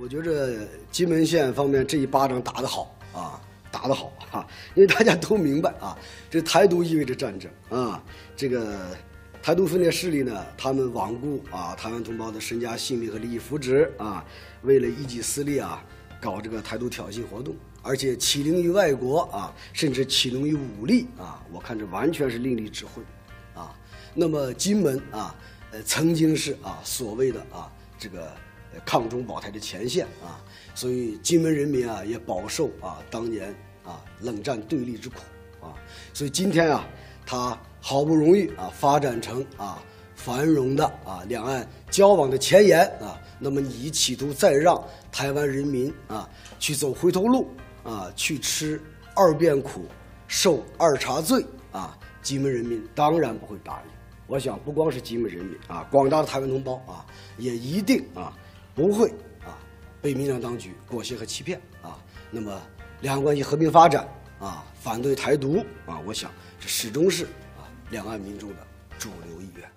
我觉着金门县方面这一巴掌打得好啊，打得好哈、因为大家都明白啊，这台独意味着战争啊，这个台独分裂势力呢，他们罔顾啊台湾同胞的身家性命和利益福祉啊，为了一己私利啊，搞这个台独挑衅活动，而且欺凌于外国啊，甚至欺凌于武力啊，我看这完全是另立指挥啊。那么金门啊，呃，曾经是啊所谓的啊这个抗中保台的前线啊，所以金门人民啊也饱受啊当年啊冷战对立之苦啊，所以今天啊，他好不容易啊发展成啊繁荣的啊两岸交往的前沿啊，那么你企图再让台湾人民啊去走回头路啊，去吃二遍苦，受二茬罪啊，金门人民当然不会答应。我想不光是金门人民啊，广大的台湾同胞啊，也一定啊不会啊被民进党当局裹挟和欺骗啊。那么两岸关系和平发展啊，反对台独啊，我想这始终是啊两岸民众的主流意愿。